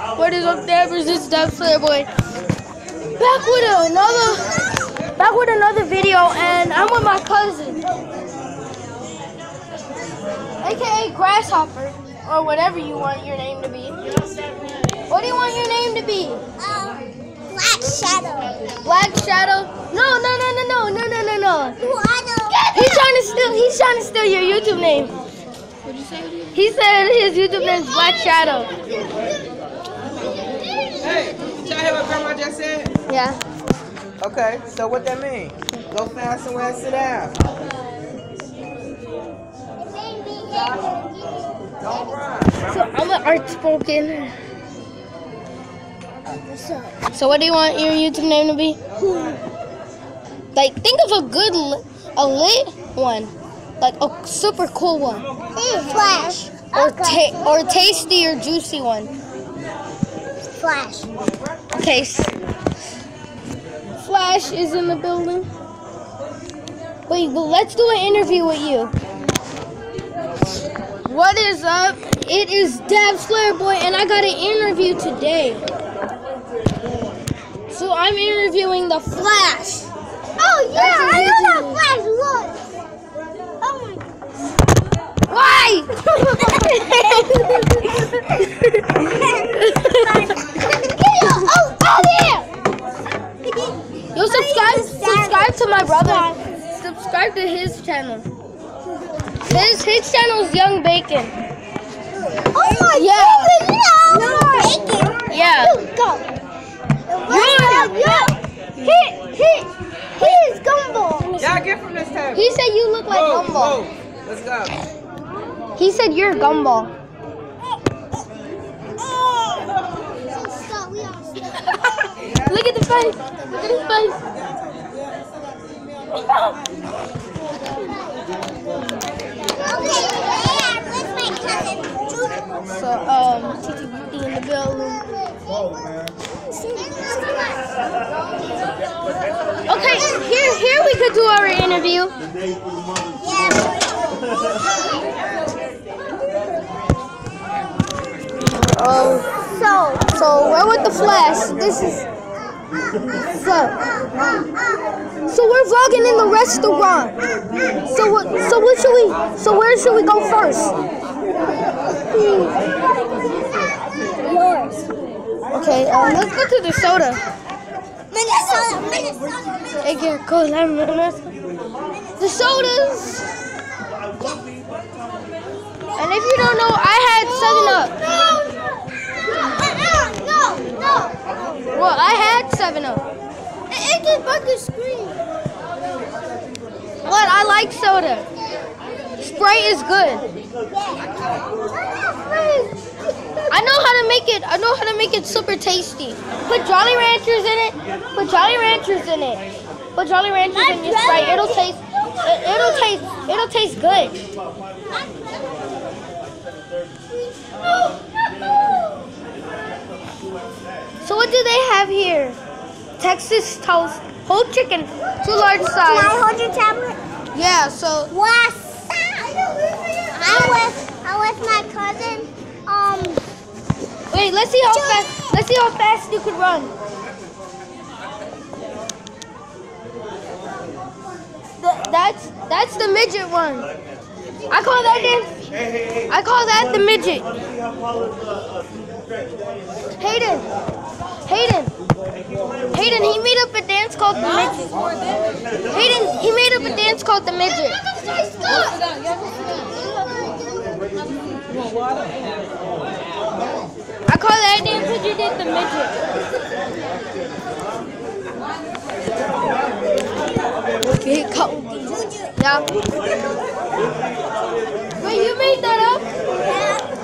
What is up, Dabbers? It's Dub Boy. Back with another, back with another video, and I'm with my cousin, aka Grasshopper, or whatever you want your name to be. What do you want your name to be? Um, Black Shadow. Black Shadow? No, no, no, no, no, no, no, no, no. Who I know. He's trying to steal. He's trying to steal your YouTube name. What'd you say? He said his YouTube name's Black Shadow. Hey, did y'all hear what Grandma just said? Yeah. Okay, so what that mean? Go fast and where sit down. Don't run. So I'm an outspoken. So what do you want your YouTube name to be? Hmm. Like think of a good, li- a lit one, like a super cool one, Flash. or ta- or tasty or juicy one. Flash. Okay. Flash is in the building. Wait, but let's do an interview with you. What is up? It is Dabs Flair Boy, and I got an interview today. So I'm interviewing the Flash. Oh yeah, I know that Flash. Look. Oh my. Why? my brother. Subscribe to his channel. His his channel is Young Bacon. Oh my Yeah. goodness, no. Bacon. Yeah. Go. Yeah. Yeah. Hit, hit. Hit his gumball. Y'all get from this table. He said you look like Whoa, Gumball. whoa. Let's go. He said you're Gumball. Oh, oh, oh. Stop, we all stop. Look at the face. Look at his face. Okay, yeah, with my cousin. Judy. Um. Okay, here here we could do our interview. Oh, so so we're with the Flash. This is so so we're vlogging in the restaurant. So what so what should we so where should we go first? Yours. Okay, uh, let's go to the soda. Minnesota, Minnesota, Hey, get cool. The sodas. And if you don't know, I had Seven Up. No, no. No. Well, I had Seven Up. It can bug the But I like soda. Sprite is good. I know how to make it. I know how to make it super tasty. Put Jolly Ranchers in it. Put Jolly Ranchers in it. Put Jolly Ranchers in your Sprite. It'll taste. it- It'll taste. It'll taste good. So what do they have here? Texas toast, whole chicken, two large Can I size. hold your tablet? Yeah. So What's I'm with, I'm with my cousin. Um, wait. Let's see how fast. Let's see how fast you could run. Th- that's that's the midget one. I call that dance. I call that the midget. Hayden. Hayden. Hayden, he made up a dance called the midget. Hayden, he made up a dance called the midget. I call that dance because you did the midget. Okay, go. Yeah. Wait, you made that up?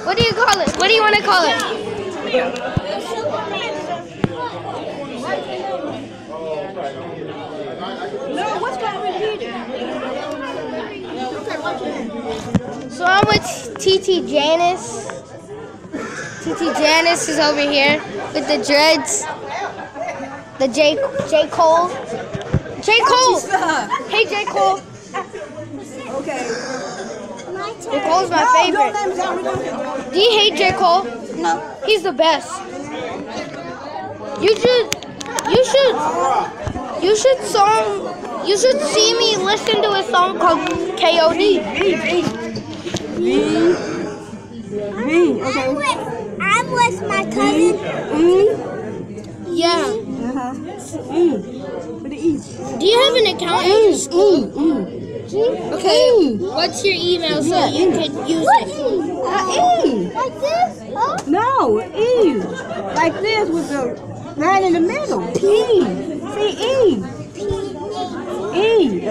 What do you call it? What do you want to call it? So I'm with TT Janice. TT Janice is over here with the dreads. The J J Cole. J Cole. Hey J Cole. Okay. my J turn. Cole's my favorite. name is Henry Duncan. Do you hate J Cole? No. He's the best. You should, you should, you should song, you should see me listen to a song called KOD. V. Okay. I'm with, I'm with my cousin. E. Yeah. Uh huh. E. With the E. Do you have an account in E. your E. school? E. Okay. E. What's your email so Yeah, you E. can use What? it? Uh, e. Like this? Huh? No, E. Like this with the line in the middle. P. See E.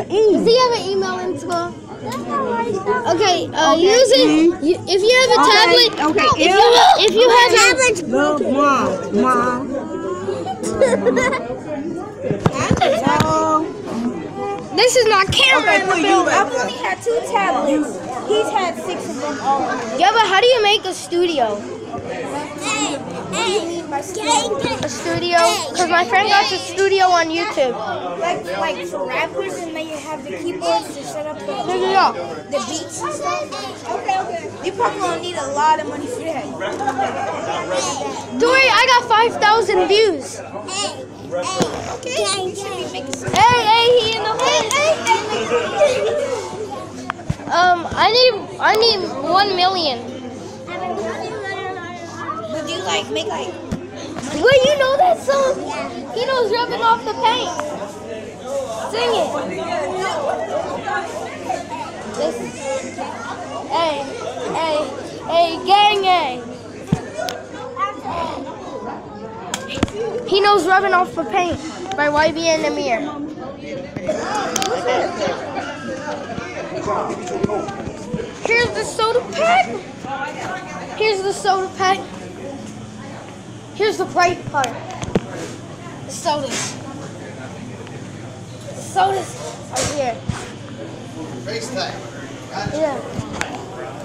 E. Uh, Does he have an email in school? That's not right stuff. Okay, uh, Okay, use it. You, if you have a Okay, tablet, okay, if you if you have a Tablet's Love mom. Mom. This is not camera okay, you. I've only had two tablets. He's had six of them all. Yeah, but how do you make a studio? Hey, hey, gang, gang. A studio? Because my friend got a studio on YouTube. like like for rappers and then you have the keyboards to set up the, Check it out. the beats and stuff. Okay, okay. You probably gonna need a lot of money for that. Don't worry, I got 5,000 views. Hey, hey. Hey, hey, he in the Um, I need, I need 1 million. Like make like Wait, you know that song? He knows rubbing off the paint. Sing it. This. Hey, hey, hey, gang, gang. He knows rubbing off the paint by YBN Nahmir. Here's the soda pack. Here's the soda pack. Here's the bright part. The sodas. The sodas are here. FaceTime. Yeah.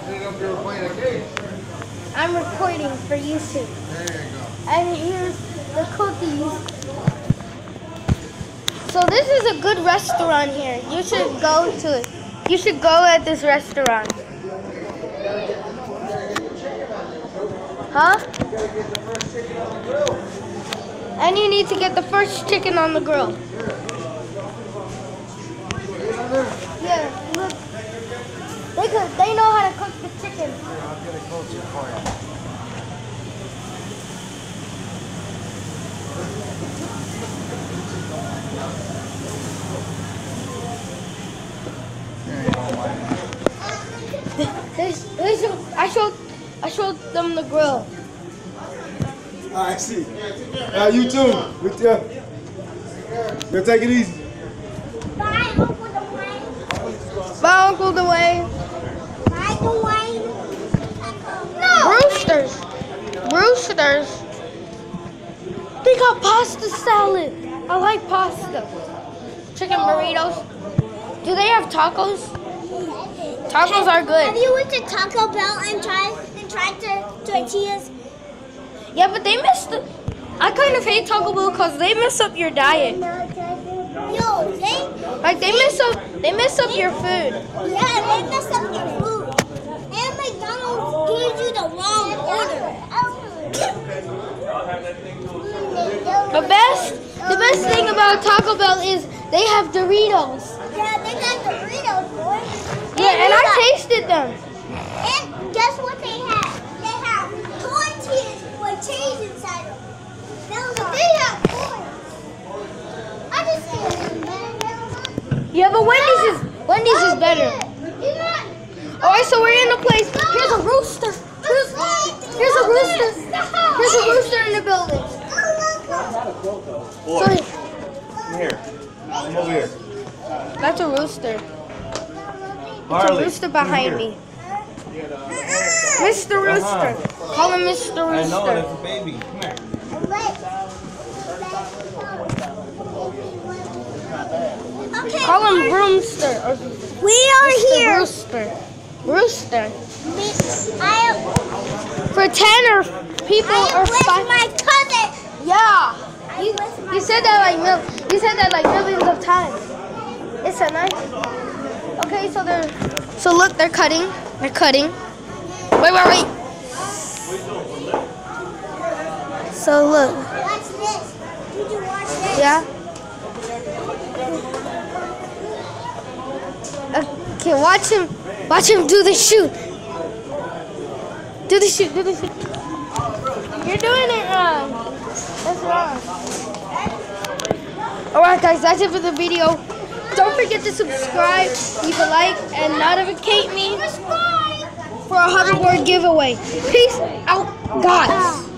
Didn't know if you were playing a game. I'm recording for YouTube. There you go. And here's the cookies. So this is a good restaurant here. You should go to it. You should go at this restaurant. Huh? And you need to get the first chicken on the grill. Yeah, look. They could, they know how to cook the chicken. I'll get it for you. There you go, Mike. There's, there's a, I showed, I showed them the grill. I see. Uh, you too. With you. You take it easy. Bye, Uncle Dwayne. Bye, Uncle Dwayne. Bye, Dwayne. Roosters. Roosters. They got pasta salad. I like pasta. Chicken burritos. Do they have tacos? Tacos are good. Have good. you went to Taco Bell and tried and tried their tortillas? Yeah, but they messed up. I kind of hate Taco Bell because they mess up your diet. Yo, they Like they mess up, they mess up your food. yeah, they messed up your food. And McDonald's gives you the wrong order. The best, the best thing about Taco Bell is they have Doritos. Yeah, they got Doritos, boy. Yeah, and I tasted them. And guess what they have? They have tortillas with cheese inside them. Those are they have corn. I just said Yeah, but Wendy's is Wendy's is better. All right, so we're in a place. Here's a rooster. Here's, here's a rooster. Here's a rooster in the building. Boy, So come here. Come over here. that's a rooster. It's a rooster behind me. Mr. Rooster. Uh-huh. Call him Mr. I know, that's Rooster. a baby. Come here. Okay. Call him Broomster We are Mr. here. Rooster. Rooster. I For ten or people I or five. my cousin. Yeah. You, you said that like mil- you said that like millions of times. It's a nice. Okay, so they're so look, they're cutting. They're cutting. Wait, wait, wait. So look, Watch this. Did you watch this? yeah. Okay, watch him. Watch him do the shoot. Do the shoot. Do the shoot. You're doing it wrong. That's wrong. Alright guys, that's it for the video. Don't forget to subscribe, leave a like, and notificate me for a word giveaway. Peace out, guys.